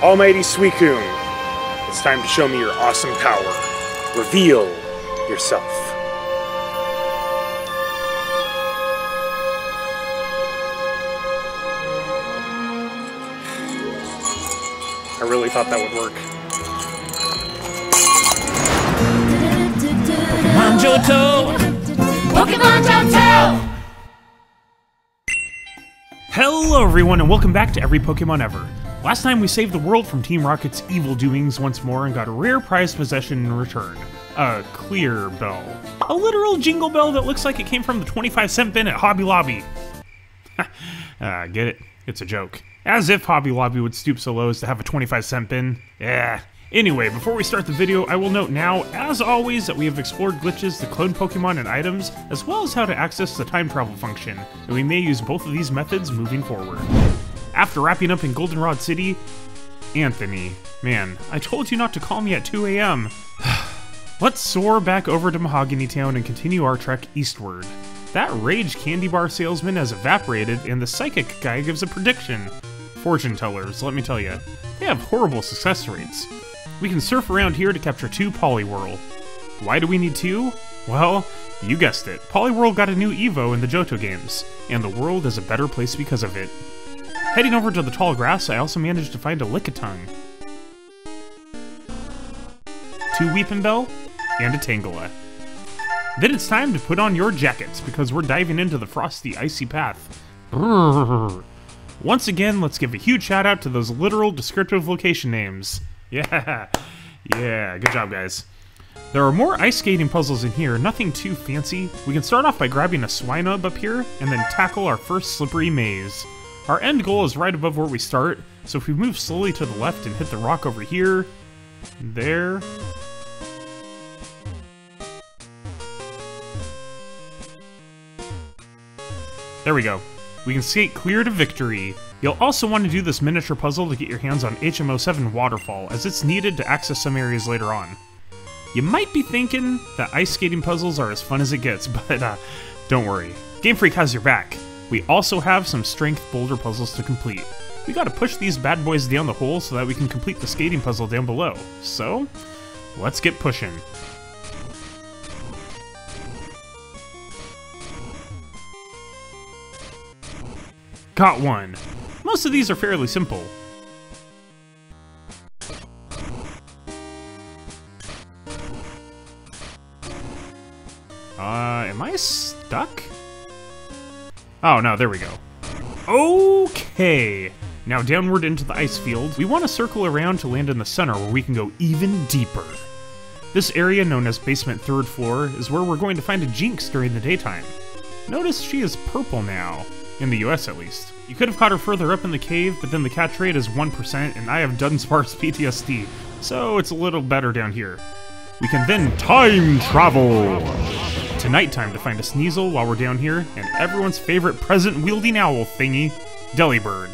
Almighty Suicune, it's time to show me your awesome power. Reveal yourself. I really thought that would work. Pokemon! Pokemon Johto! Hello everyone and welcome back to Every Pokemon Ever. Last time we saved the world from Team Rocket's evil doings once more and got a rare prized possession in return. A clear bell. A literal jingle bell that looks like it came from the 25 cent bin at Hobby Lobby. Ah, get it? It's a joke. As if Hobby Lobby would stoop so low as to have a 25 cent bin. Yeah. Anyway, before we start the video, I will note now, as always, that we have explored glitches to clone Pokemon and items, as well as how to access the time travel function, and we may use both of these methods moving forward. After wrapping up in Goldenrod City, Anthony, man, I told you not to call me at 2 a.m. Let's soar back over to Mahogany Town and continue our trek eastward. That rage candy bar salesman has evaporated, and the psychic guy gives a prediction. Fortune tellers, let me tell you, they have horrible success rates. We can surf around here to capture two Poliwhirl. Why do we need two? Well, you guessed it. Poliwhirl got a new Evo in the Johto games, and the world is a better place because of it. Heading over to the tall grass, I also managed to find a Lickitung, two Weepinbell, and a Tangela. Then it's time to put on your jackets, because we're diving into the frosty, icy path. Brrr. Once again, let's give a huge shout out to those literal descriptive location names. Yeah, yeah, good job, guys. There are more ice skating puzzles in here, nothing too fancy. We can start off by grabbing a Swinub up here, and then tackle our first slippery maze. Our end goal is right above where we start, so if we move slowly to the left and hit the rock over here, there, There we go. We can skate clear to victory. You'll also want to do this miniature puzzle to get your hands on HM07 Waterfall, as it's needed to access some areas later on. You might be thinking that ice skating puzzles are as fun as it gets, but uh, don't worry. Game Freak has your back. We also have some strength boulder puzzles to complete. We gotta push these bad boys down the hole so that we can complete the skating puzzle down below. So, let's get pushing. Got one. Most of these are fairly simple. Uh, am I stuck? Oh, no, there we go. Okay. Now downward into the ice field, we want to circle around to land in the center where we can go even deeper. This area, known as Basement Third Floor, is where we're going to find a Jynx during the daytime. Notice she is purple now, in the US at least. You could have caught her further up in the cave, but then the catch rate is 1%, and I have Dunsparce PTSD, so it's a little better down here. We can then time travel to nighttime to find a Sneasel while we're down here, and everyone's favorite present-wielding owl thingy, Delibird.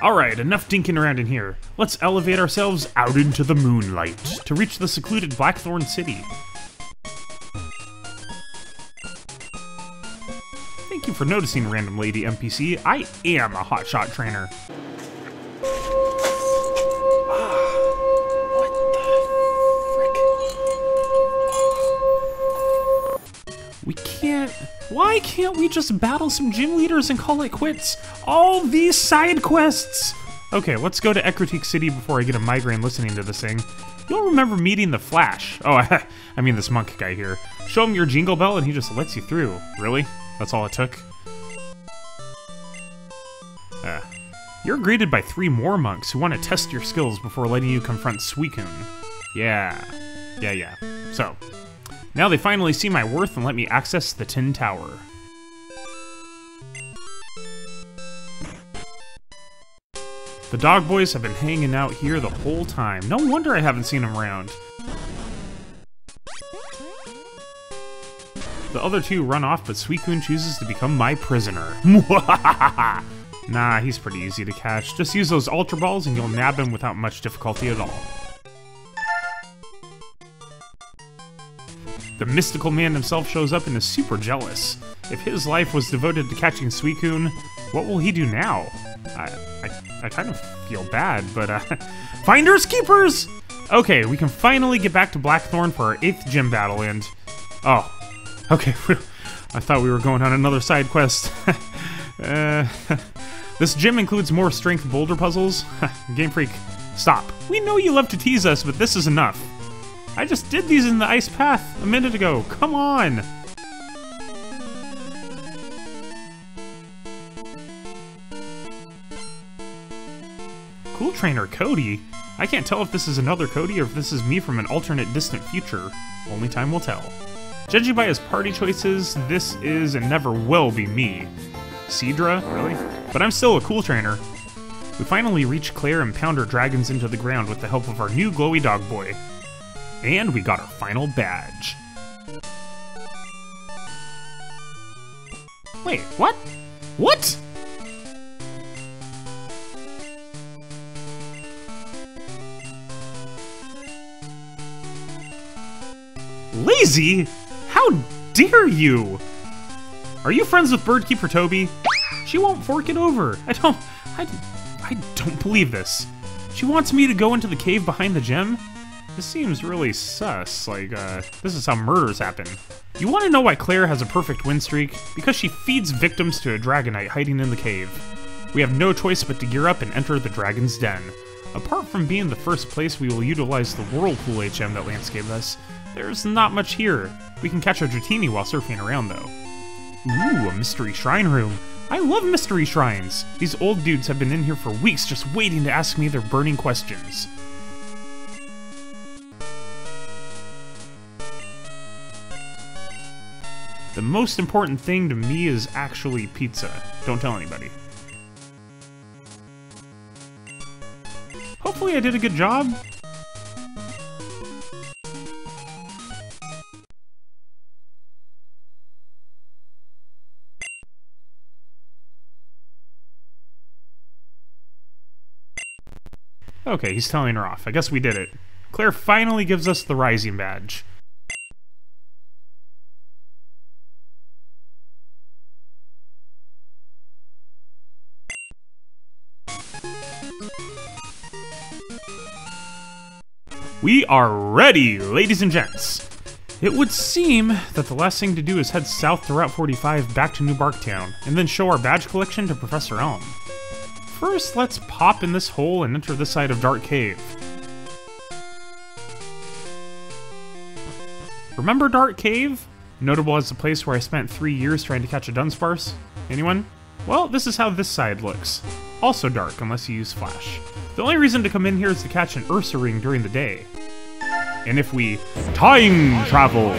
Alright, enough dinking around in here. Let's elevate ourselves out into the moonlight to reach the secluded Blackthorn City. You for noticing, random lady NPC. I am a hotshot trainer. Ah, we can't... Why can't we just battle some gym leaders and call it quits? All these side quests! Okay, let's go to Ecruteak City before I get a migraine listening to this thing. You'll remember meeting the Flash. Oh, I mean this monk guy here. Show him your jingle bell and he just lets you through. Really? That's all it took? Uh, you're greeted by three more monks who want to test your skills before letting you confront Suicune. Yeah. Yeah, yeah. So, now they finally see my worth and let me access the Tin Tower. The dog boys have been hanging out here the whole time. No wonder I haven't seen them around. The other two run off, but Suicune chooses to become my prisoner. nah, he's pretty easy to catch. Just use those Ultra Balls and you'll nab him without much difficulty at all. The mystical man himself shows up and is super jealous. If his life was devoted to catching Suicune, what will he do now? I, I, I kind of feel bad, but uh, finders keepers! Okay, we can finally get back to Blackthorn for our 8th gym battle and... Oh, okay, I thought we were going on another side quest. uh, this gym includes more strength boulder puzzles. Game Freak, stop. We know you love to tease us, but this is enough. I just did these in the ice path a minute ago. Come on! Cool Trainer Cody? I can't tell if this is another Cody or if this is me from an alternate distant future. Only time will tell. Judging by his party choices, this is and never will be me. Seadra? Really? But I'm still a cool trainer. We finally reach Clair and pound our dragons into the ground with the help of our new glowy dog boy. And we got our final badge. Wait, what? What? Lazy? How dare you? Are you friends with Birdkeeper Toby? She won't fork it over. I don't... I, I don't believe this. She wants me to go into the cave behind the gem? This seems really sus, like, uh, this is how murders happen. You want to know why Clair has a perfect win streak? Because she feeds victims to a Dragonite hiding in the cave. We have no choice but to gear up and enter the Dragon's Den. Apart from being the first place we will utilize the Whirlpool HM that Lance gave us, there's not much here. We can catch a Dratini while surfing around, though. Ooh, a mystery shrine room. I love mystery shrines. These old dudes have been in here for weeks just waiting to ask me their burning questions. The most important thing to me is actually pizza. Don't tell anybody. Hopefully I did a good job. Okay, he's telling her off. I guess we did it. Clair finally gives us the Rising Badge. We are ready, ladies and gents. It would seem that the last thing to do is head south to Route 45 back to New Barktown, and then show our badge collection to Professor Elm. First, let's pop in this hole and enter this side of Dark Cave. Remember Dark Cave? Notable as the place where I spent three years trying to catch a Dunsparce? Anyone? Well, this is how this side looks. Also dark, unless you use flash. The only reason to come in here is to catch an Ursaring during the day. And if we time travel,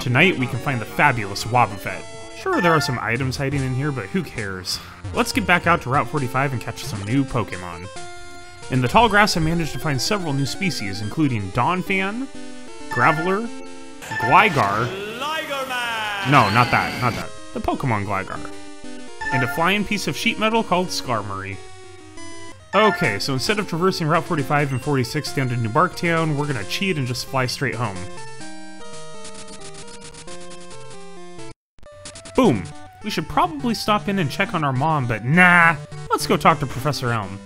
tonight we can find the fabulous Wobbuffet. Sure, there are some items hiding in here, but who cares? Let's get back out to Route 45 and catch some new Pokemon. In the tall grass, I managed to find several new species, including Donphan, Graveler, Gligar. No, not that, not that. The Pokemon Gligar. And a flying piece of sheet metal called Skarmory. Okay, so instead of traversing Route 45 and 46 down to New Barktown, we're gonna cheat and just fly straight home. Boom! We should probably stop in and check on our mom, but nah! Let's go talk to Professor Elm.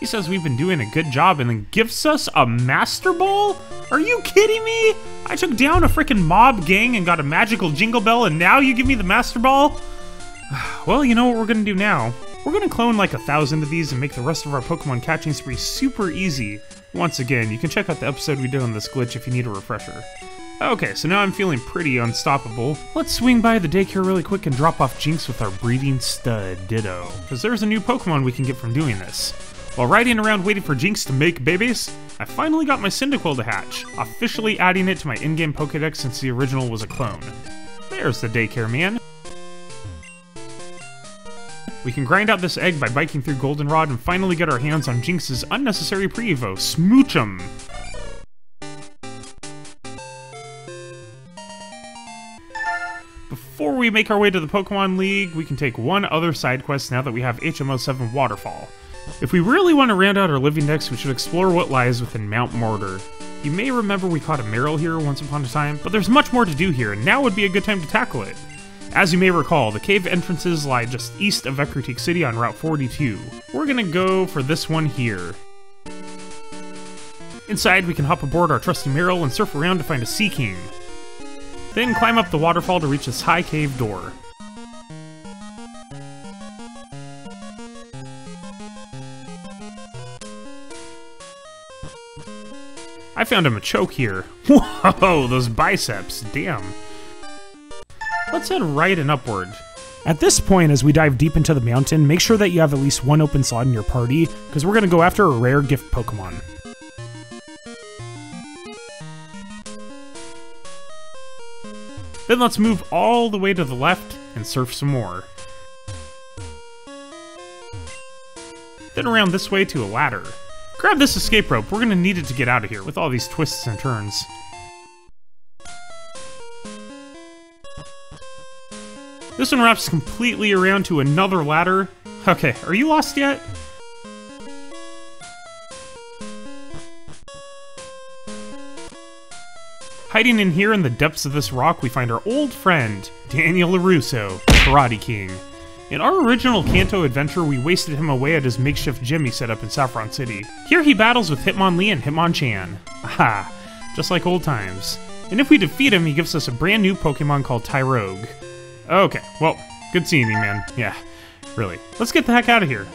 He says we've been doing a good job and then gifts us a Master Ball? Are you kidding me? I took down a freaking mob gang and got a magical Jingle Bell and now you give me the Master Ball? Well, you know what we're gonna do now? We're gonna clone like a thousand of these and make the rest of our Pokemon catching spree super easy. Once again, you can check out the episode we did on this glitch if you need a refresher. Okay, so now I'm feeling pretty unstoppable. Let's swing by the daycare really quick and drop off Jynx with our breeding stud, Ditto. Because there's a new Pokemon we can get from doing this. While riding around waiting for Jynx to make babies, I finally got my Cyndaquil to hatch, officially adding it to my in-game Pokedex since the original was a clone. There's the daycare man. We can grind out this egg by biking through Goldenrod and finally get our hands on Jynx's unnecessary pre-evo, Smoochum! Before we make our way to the Pokemon League, we can take one other side quest now that we have HM07 Waterfall. If we really want to round out our living dex, we should explore what lies within Mount Mortar. You may remember we caught a Marill here once upon a time, but there's much more to do here, and now would be a good time to tackle it. As you may recall, the cave entrances lie just east of Ecruteak City on Route 42. We're gonna go for this one here. Inside, we can hop aboard our trusty Marill and surf around to find a Seaking. Then climb up the waterfall to reach this high cave door. I found Machoke here. Whoa, those biceps, damn. Let's head right and upward. At this point, as we dive deep into the mountain, make sure that you have at least one open slot in your party, because we're going to go after a rare gift Pokemon. Then let's move all the way to the left and surf some more. Then around this way to a ladder. Grab this escape rope, we're gonna need it to get out of here with all these twists and turns. This one wraps completely around to another ladder. Okay, are you lost yet? Hiding in here in the depths of this rock, we find our old friend, Daniel LaRusso, Karate King. In our original Kanto adventure, we wasted him away at his makeshift gym he set up in Saffron City. Here he battles with Hitmonlee and Hitmonchan. Aha, just like old times. And if we defeat him, he gives us a brand new Pokemon called Tyrogue. Okay, well, good seeing you, man. Yeah, really. Let's get the heck out of here.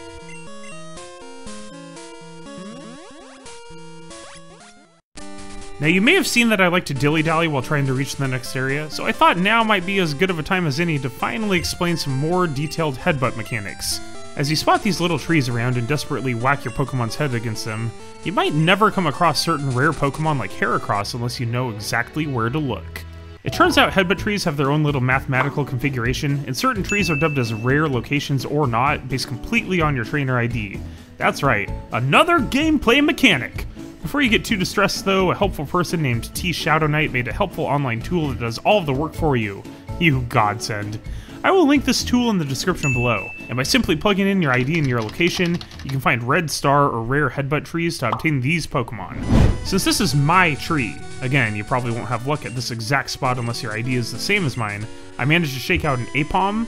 Now, you may have seen that I like to dilly dally while trying to reach the next area, so I thought now might be as good of a time as any to finally explain some more detailed headbutt mechanics. As you spot these little trees around and desperately whack your Pokemon's head against them, you might never come across certain rare Pokemon like Heracross unless you know exactly where to look. It turns out headbutt trees have their own little mathematical configuration, and certain trees are dubbed as rare locations or not, based completely on your trainer ID. That's right, another gameplay mechanic! Before you get too distressed though, a helpful person named T Shadow Knight made a helpful online tool that does all of the work for you. You godsend. I will link this tool in the description below, and by simply plugging in your ID and your location, you can find red star or rare headbutt trees to obtain these Pokemon. Since this is my tree, again, you probably won't have luck at this exact spot unless your ID is the same as mine, I managed to shake out an Aipom,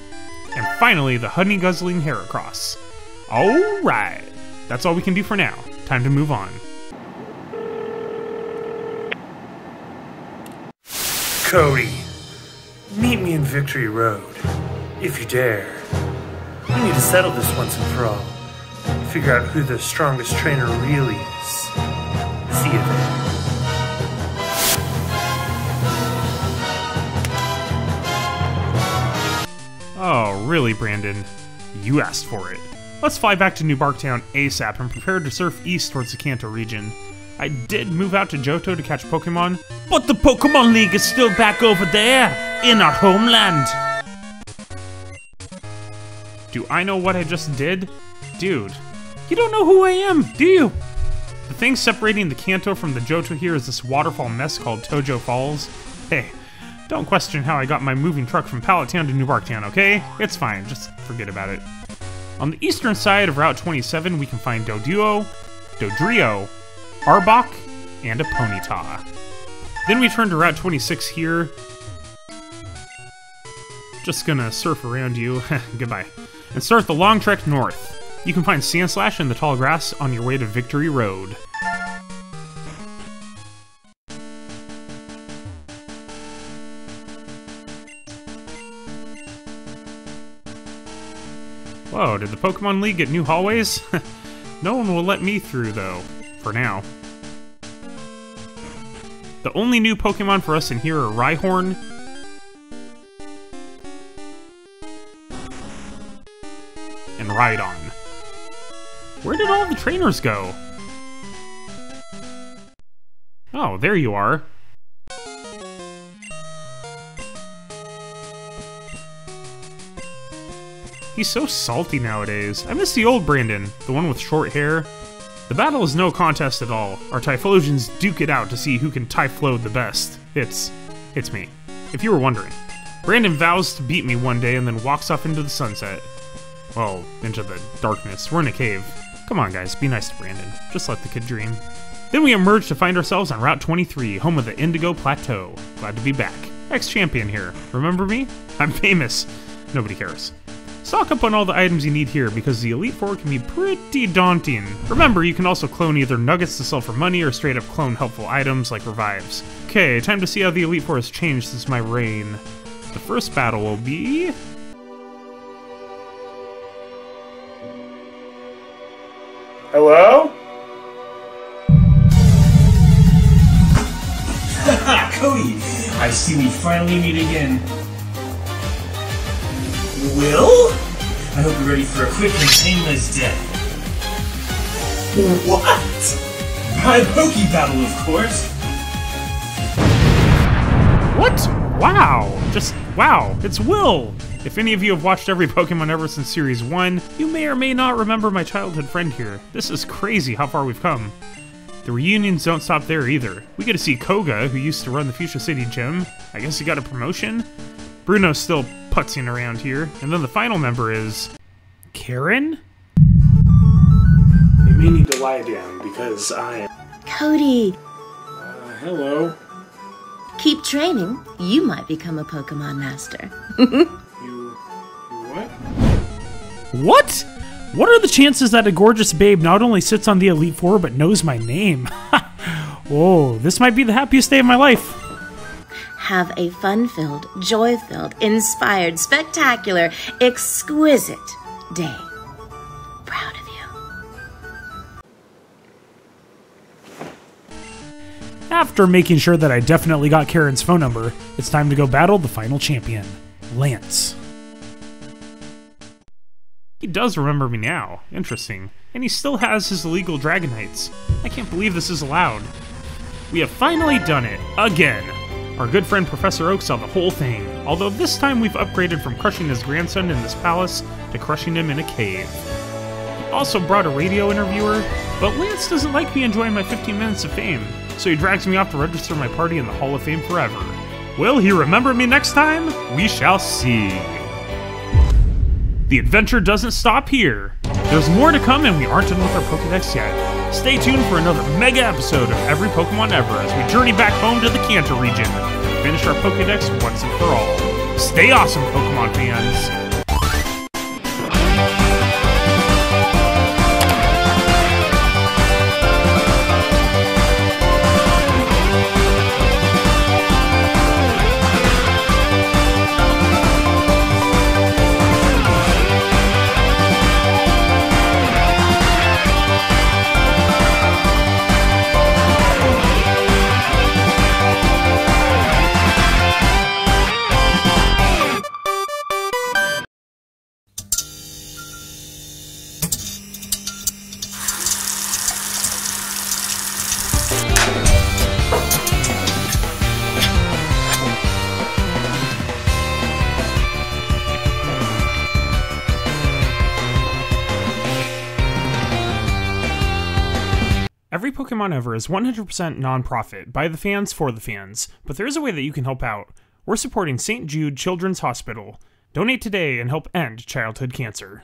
and finally the honey guzzling Heracross. Alright, that's all we can do for now. Time to move on. Cody, meet me in Victory Road, if you dare. We need to settle this once and for all. Figure out who the strongest trainer really is. See you. Oh, really, Brandon? You asked for it. Let's fly back to New Barktown ASAP and prepare to surf east towards the Kanto region. I did move out to Johto to catch Pokemon, but the Pokemon League is still back over there, in our homeland. Do I know what I just did? Dude, you don't know who I am, do you? The thing separating the Kanto from the Johto here is this waterfall mess called Tohjo Falls. Hey, don't question how I got my moving truck from Pallet Town to New Barktown, okay? It's fine, just forget about it. On the eastern side of Route 27, we can find Doduo, Dodrio, Arbok, and a Ponyta. Then we turn to Route 26 here. Just gonna surf around you, goodbye, and start the long trek north. You can find Sandslash in the tall grass on your way to Victory Road. Whoa, did the Pokemon League get new hallways? no one will let me through, though, for now. The only new Pokemon for us in here are Rhyhorn, and Rhydon. Did all the trainers go? Oh, there you are. He's so salty nowadays. I miss the old Brandon, the one with short hair. The battle is no contest at all. Our Typhlosions duke it out to see who can Typhload the best. It's... it's me. If you were wondering. Brandon vows to beat me one day and then walks off into the sunset. Well, into the darkness. We're in a cave. Come on, guys, be nice to Brandon. Just let the kid dream. Then we emerge to find ourselves on Route 23, home of the Indigo Plateau. Glad to be back. Ex champion here. Remember me? I'm famous. Nobody cares. Stock up on all the items you need here because the Elite Four can be pretty daunting. Remember, you can also clone either nuggets to sell for money or straight up clone helpful items like revives. Okay, time to see how the Elite Four has changed since my reign. The first battle will be. Hello? Cody, I see we finally meet again. Will? I hope you're ready for a quick and painless death. What? My Pokey Battle, of course. What? Wow! Just wow, it's Will! If any of you have watched every Pokemon ever since Series 1, you may or may not remember my childhood friend here. This is crazy how far we've come. The reunions don't stop there either. We get to see Koga, who used to run the Fuchsia City Gym. I guess he got a promotion? Bruno's still putzing around here. And then the final member is. Karen? You may need to lie down because I am. Cody, Uh, hello. keep training. You might become a Pokemon Master. What? What? What are the chances that a gorgeous babe not only sits on the Elite Four but knows my name? Whoa, oh, this might be the happiest day of my life. Have a fun filled, joy filled, inspired, spectacular, exquisite day. Proud of you. After making sure that I definitely got Karen's phone number, it's time to go battle the final champion, Lance. He does remember me now. Interesting. And he still has his illegal Dragonites. I can't believe this is allowed. We have finally done it. Again. Our good friend Professor Oak saw the whole thing, although this time we've upgraded from crushing his grandson in this palace to crushing him in a cave. He also brought a radio interviewer, but Lance doesn't like me enjoying my 15 minutes of fame, so he drags me off to register my party in the Hall of Fame forever. Will he remember me next time? We shall see. The adventure doesn't stop here. There's more to come, and we aren't done with our Pokedex yet. Stay tuned for another mega episode of Every Pokemon Ever as we journey back home to the Kanto region and finish our Pokedex once and for all. Stay awesome, Pokemon fans! Pokemon Ever is 100% non-profit, by the fans for the fans, but there is a way that you can help out. We're supporting St. Jude Children's Hospital. Donate today and help end childhood cancer.